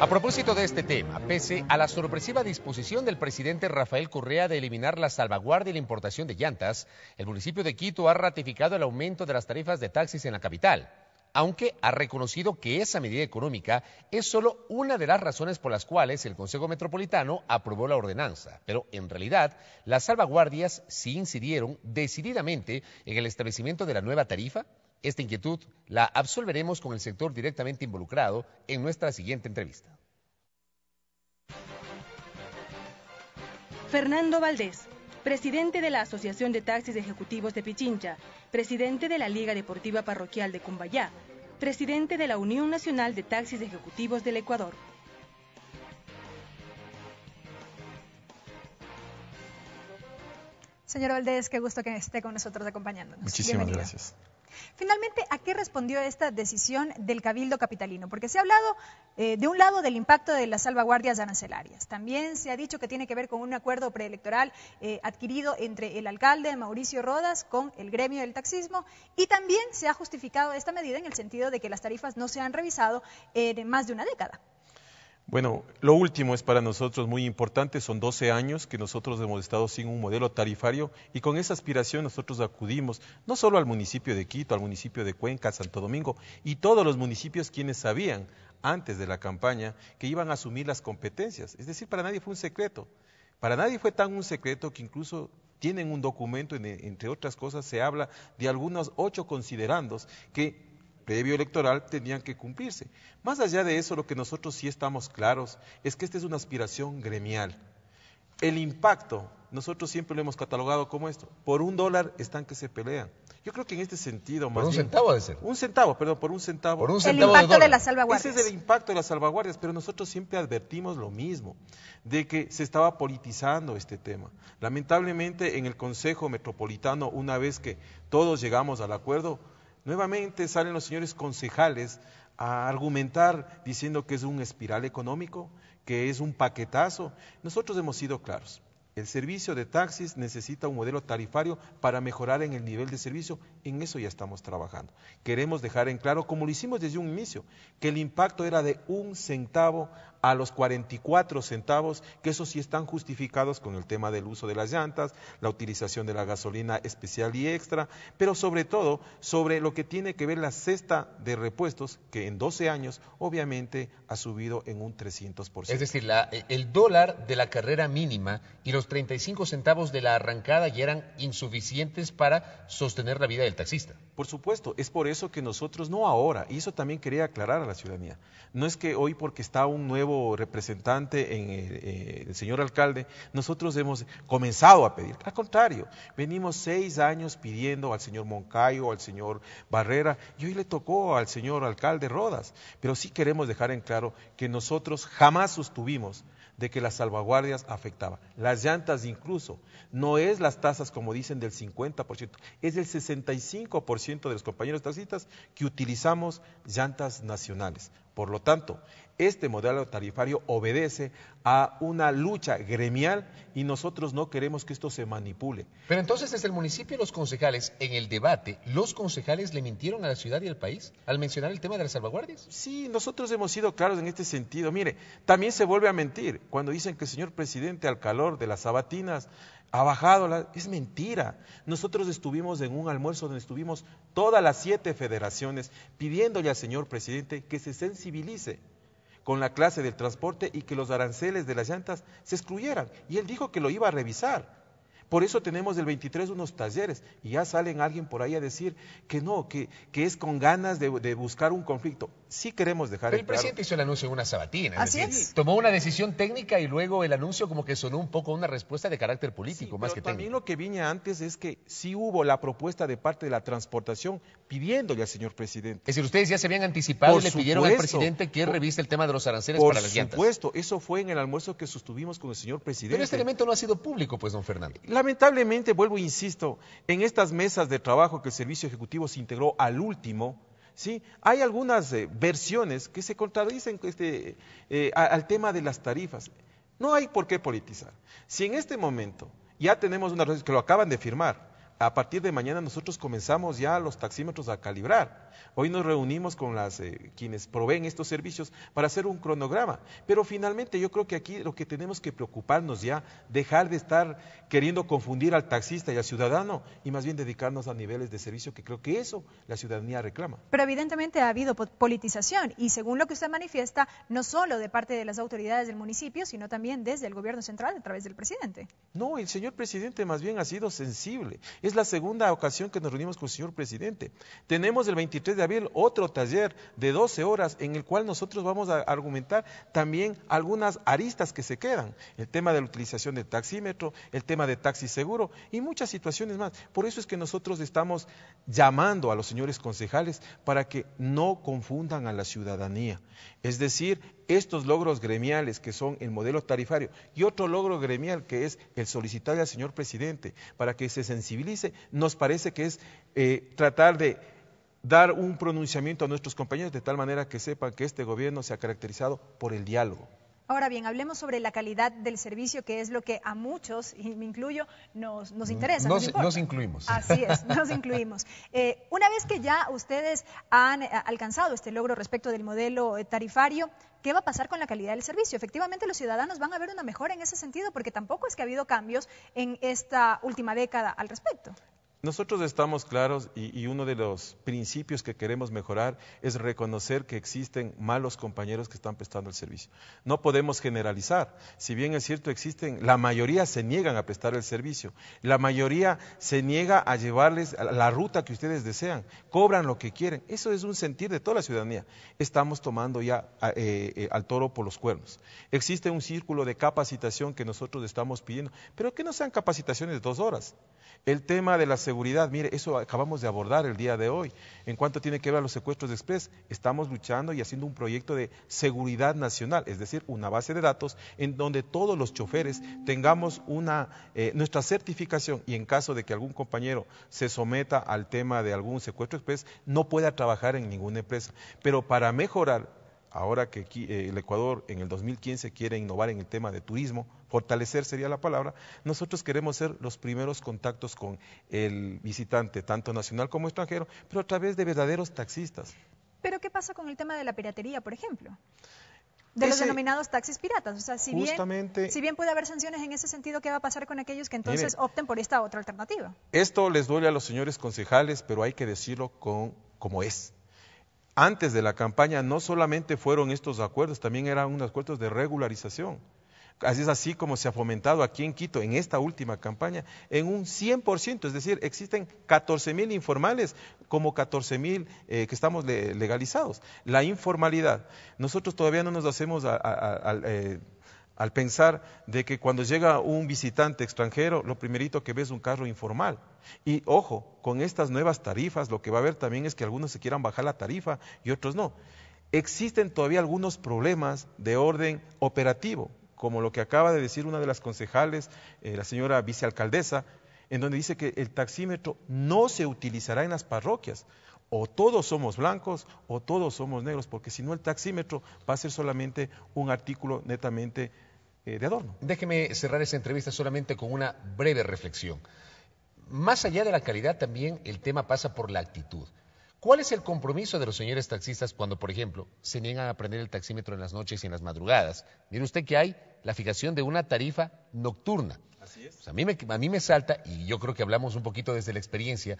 A propósito de este tema, pese a la sorpresiva disposición del presidente Rafael Correa de eliminar la salvaguardia y la importación de llantas, el municipio de Quito ha ratificado el aumento de las tarifas de taxis en la capital, aunque ha reconocido que esa medida económica es solo una de las razones por las cuales el Consejo Metropolitano aprobó la ordenanza. Pero en realidad, las salvaguardias sí incidieron decididamente en el establecimiento de la nueva tarifa esta inquietud la absolveremos con el sector directamente involucrado en nuestra siguiente entrevista. Fernando Valdés, presidente de la Asociación de Taxis Ejecutivos de Pichincha, presidente de la Liga Deportiva Parroquial de Cumbayá, presidente de la Unión Nacional de Taxis Ejecutivos del Ecuador. Señor Valdés, qué gusto que esté con nosotros acompañándonos. Muchísimas gracias. Finalmente, ¿a qué respondió esta decisión del Cabildo Capitalino? Porque se ha hablado, eh, de un lado, del impacto de las salvaguardias arancelarias. También se ha dicho que tiene que ver con un acuerdo preelectoral eh, adquirido entre el alcalde Mauricio Rodas con el gremio del taxismo y también se ha justificado esta medida en el sentido de que las tarifas no se han revisado en más de una década. Bueno, lo último es para nosotros muy importante, son 12 años que nosotros hemos estado sin un modelo tarifario y con esa aspiración nosotros acudimos no solo al municipio de Quito, al municipio de Cuenca, Santo Domingo y todos los municipios quienes sabían antes de la campaña que iban a asumir las competencias. Es decir, para nadie fue un secreto. Para nadie fue tan un secreto que incluso tienen un documento, entre otras cosas, se habla de algunos ocho considerandos que previo electoral tenían que cumplirse. Más allá de eso, lo que nosotros sí estamos claros es que esta es una aspiración gremial. El impacto, nosotros siempre lo hemos catalogado como esto, por un dólar están que se pelean. Yo creo que en este sentido... Más por un centavo de ser. Un centavo, perdón, por un centavo. Por un centavo el impacto de, las salvaguardias. Ese es el impacto de las salvaguardias, pero nosotros siempre advertimos lo mismo, de que se estaba politizando este tema. Lamentablemente en el Consejo Metropolitano, una vez que todos llegamos al acuerdo, Nuevamente salen los señores concejales a argumentar diciendo que es un espiral económico, que es un paquetazo. Nosotros hemos sido claros. El servicio de taxis necesita un modelo tarifario para mejorar en el nivel de servicio. En eso ya estamos trabajando. Queremos dejar en claro, como lo hicimos desde un inicio, que el impacto era de un centavo a los 44 centavos, que eso sí están justificados con el tema del uso de las llantas, la utilización de la gasolina especial y extra, pero sobre todo sobre lo que tiene que ver la cesta de repuestos, que en 12 años obviamente ha subido en un 300%. Es decir, la, el dólar de la carrera mínima y los 35 centavos de la arrancada ya eran insuficientes para sostener la vida del taxista. Por supuesto, es por eso que nosotros, no ahora, y eso también quería aclarar a la ciudadanía, no es que hoy porque está un nuevo representante en eh, el señor alcalde, nosotros hemos comenzado a pedir. Al contrario, venimos seis años pidiendo al señor Moncayo, al señor Barrera, y hoy le tocó al señor alcalde Rodas. Pero sí queremos dejar en claro que nosotros jamás sostuvimos de que las salvaguardias afectaban. Las llantas incluso, no es las tasas como dicen del 50%, es del 65% de los compañeros taxistas que utilizamos llantas nacionales. Por lo tanto, este modelo tarifario obedece a una lucha gremial y nosotros no queremos que esto se manipule. Pero entonces desde el municipio los concejales, en el debate, ¿los concejales le mintieron a la ciudad y al país al mencionar el tema de las salvaguardias? Sí, nosotros hemos sido claros en este sentido. Mire, también se vuelve a mentir cuando dicen que el señor presidente al calor de las sabatinas ha bajado, la... es mentira. Nosotros estuvimos en un almuerzo donde estuvimos todas las siete federaciones pidiéndole al señor presidente que se sensibilice con la clase del transporte y que los aranceles de las llantas se excluyeran. Y él dijo que lo iba a revisar. Por eso tenemos del 23 unos talleres y ya salen alguien por ahí a decir que no, que, que es con ganas de, buscar un conflicto. Sí queremos dejar Pero el presidente hizo el anuncio en una sabatina. Así es. Tomó una decisión técnica y luego el anuncio como que sonó un poco una respuesta de carácter político más que técnico. También lo que vine antes es que sí hubo la propuesta de parte de la transportación pidiéndole al señor presidente. Es decir, ustedes ya se habían anticipado y le pidieron al presidente que revise el tema de los aranceles para las llantas. Por supuesto, eso fue en el almuerzo que sostuvimos con el señor presidente. Pero este elemento no ha sido público, pues, don Fernando. Lamentablemente, vuelvo e insisto, en estas mesas de trabajo que el Servicio Ejecutivo se integró al último, ¿sí? hay algunas eh, versiones que se contradicen este, eh, al tema de las tarifas. No hay por qué politizar. Si en este momento ya tenemos una que lo acaban de firmar, a partir de mañana nosotros comenzamos ya los taxímetros a calibrar. Hoy nos reunimos con las eh, quienes proveen estos servicios para hacer un cronograma. Pero finalmente yo creo que aquí lo que tenemos que preocuparnos ya, dejar de estar queriendo confundir al taxista y al ciudadano y más bien dedicarnos a niveles de servicio que creo que eso la ciudadanía reclama. Pero evidentemente ha habido politización y según lo que usted manifiesta, no solo de parte de las autoridades del municipio, sino también desde el gobierno central a través del presidente. No, el señor presidente más bien ha sido sensible. Es la segunda ocasión que nos reunimos con el señor presidente. Tenemos el 23 de abril otro taller de 12 horas en el cual nosotros vamos a argumentar también algunas aristas que se quedan. El tema de la utilización del taxímetro, el tema de taxi seguro y muchas situaciones más. Por eso es que nosotros estamos llamando a los señores concejales para que no confundan a la ciudadanía. Es decir, estos logros gremiales que son el modelo tarifario y otro logro gremial que es el solicitar al señor presidente para que se sensibilice, nos parece que es eh, tratar de dar un pronunciamiento a nuestros compañeros de tal manera que sepan que este gobierno se ha caracterizado por el diálogo. Ahora bien, hablemos sobre la calidad del servicio, que es lo que a muchos, y me incluyo, nos, nos interesa. Nos, nos, incluimos. Así es, nos incluimos. Eh, una vez que ya ustedes han eh, alcanzado este logro respecto del modelo eh, tarifario, ¿qué va a pasar con la calidad del servicio? Efectivamente, los ciudadanos van a ver una mejora en ese sentido, porque tampoco es que ha habido cambios en esta última década al respecto. Nosotros estamos claros y, uno de los principios que queremos mejorar es reconocer que existen malos compañeros que están prestando el servicio. No podemos generalizar. Si bien es cierto, existen, la mayoría se niegan a prestar el servicio. La mayoría se niega a llevarles la ruta que ustedes desean. Cobran lo que quieren. Eso es un sentir de toda la ciudadanía. Estamos tomando ya eh, eh, al toro por los cuernos. Existe un círculo de capacitación que nosotros estamos pidiendo, pero que no sean capacitaciones de dos horas. El tema de la seguridad, mire, eso acabamos de abordar el día de hoy. En cuanto tiene que ver a los secuestros de express, estamos luchando y haciendo un proyecto de seguridad nacional, es decir, una base de datos en donde todos los choferes tengamos una, eh, nuestra certificación y en caso de que algún compañero se someta al tema de algún secuestro express, no pueda trabajar en ninguna empresa. Pero para mejorar ahora que eh, el Ecuador en el 2015 quiere innovar en el tema de turismo, fortalecer sería la palabra, nosotros queremos ser los primeros contactos con el visitante, tanto nacional como extranjero, pero a través de verdaderos taxistas. Pero ¿qué pasa con el tema de la piratería, por ejemplo? De los denominados taxis piratas. O sea, si bien, si bien puede haber sanciones en ese sentido, ¿qué va a pasar con aquellos que entonces opten por esta otra alternativa? Esto les duele a los señores concejales, pero hay que decirlo con, como es antes de la campaña no solamente fueron estos acuerdos, también eran unos acuerdos de regularización. Así es así como se ha fomentado aquí en Quito en esta última campaña en un 100%, es decir, existen 14 mil informales como 14 mil eh, que estamos legalizados. La informalidad, nosotros todavía no nos hacemos a, eh, al pensar de que cuando llega un visitante extranjero, lo primerito que ve es un carro informal. Y ojo, con estas nuevas tarifas, lo que va a haber también es que algunos se quieran bajar la tarifa y otros no. Existen todavía algunos problemas de orden operativo, como lo que acaba de decir una de las concejales, eh, la señora vicealcaldesa, en donde dice que el taxímetro no se utilizará en las parroquias. O todos somos blancos o todos somos negros, porque si no el taxímetro va a ser solamente un artículo netamente de adorno. Déjeme cerrar esa entrevista solamente con una breve reflexión. Más allá de la calidad, también el tema pasa por la actitud. ¿Cuál es el compromiso de los señores taxistas cuando, por ejemplo, se niegan a prender el taxímetro en las noches y en las madrugadas? Mire usted que hay la fijación de una tarifa nocturna. Así es. a, mí me, a mí me salta, y yo creo que hablamos un poquito desde la experiencia,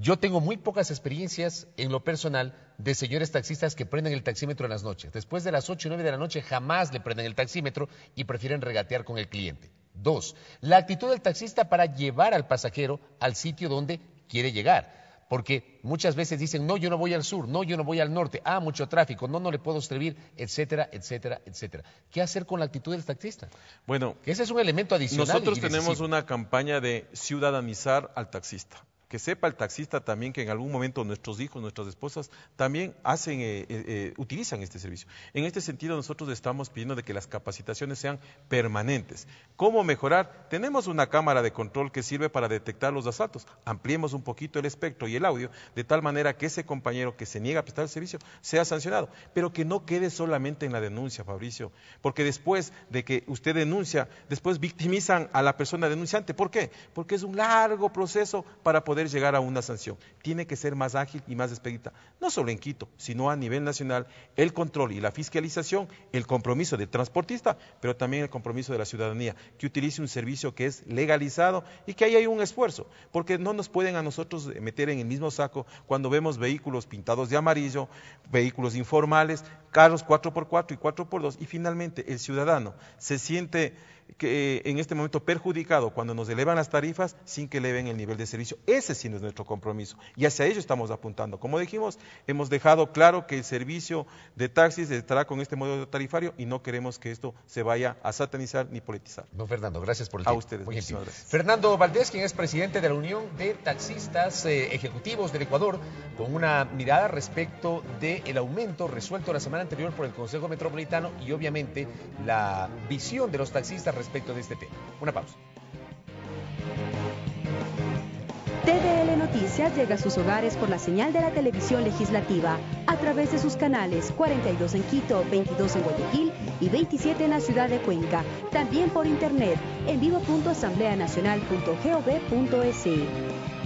yo tengo muy pocas experiencias en lo personal de señores taxistas que prenden el taxímetro en las noches. Después de las 8 y 9 de la noche jamás le prenden el taxímetro y prefieren regatear con el cliente. Dos, la actitud del taxista para llevar al pasajero al sitio donde quiere llegar. Porque muchas veces dicen, no, yo no voy al sur, no, yo no voy al norte, ah, mucho tráfico, no, no le puedo servir, etcétera, etcétera, etcétera. ¿Qué hacer con la actitud del taxista? Bueno, ese es un elemento adicional. Nosotros tenemos una campaña de ciudadanizar al taxista que sepa el taxista también que en algún momento nuestros hijos, nuestras esposas también hacen, eh, eh, eh, utilizan este servicio. En este sentido nosotros estamos pidiendo de que las capacitaciones sean permanentes. ¿Cómo mejorar? Tenemos una cámara de control que sirve para detectar los asaltos. Ampliemos un poquito el espectro y el audio de tal manera que ese compañero que se niega a prestar el servicio sea sancionado, pero que no quede solamente en la denuncia, Fabricio, porque después de que usted denuncia, después victimizan a la persona denunciante. ¿Por qué? Porque es un largo proceso para poder llegar a una sanción. Tiene que ser más ágil y más expedita, no solo en Quito, sino a nivel nacional, el control y la fiscalización, el compromiso del transportista, pero también el compromiso de la ciudadanía, que utilice un servicio que es legalizado y que ahí hay un esfuerzo, porque no nos pueden a nosotros meter en el mismo saco cuando vemos vehículos pintados de amarillo, vehículos informales, carros 4x4 y 4x2, y finalmente el ciudadano se siente que eh, en este momento perjudicado cuando nos elevan las tarifas sin que eleven el nivel de servicio. Ese sí no es nuestro compromiso y hacia ello estamos apuntando. Como dijimos, hemos dejado claro que el servicio de taxis estará con este modelo tarifario y no queremos que esto se vaya a satanizar ni politizar. Don Fernando, gracias por el a tiempo. ustedes. Muy muchísimas gentil. gracias. Fernando Valdés, quien es presidente de la Unión de Taxistas eh, Ejecutivos del Ecuador, con una mirada respecto del aumento resuelto la semana anterior por el Consejo Metropolitano y obviamente la visión de los taxistas respecto de este tema. Una pausa. TDL Noticias llega a sus hogares por la señal de la televisión legislativa a través de sus canales 42 en Quito, 22 en Guayaquil y 27 en la ciudad de Cuenca. También por internet en vivo.asambleanacional.gov.es.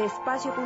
de espacio publicitario.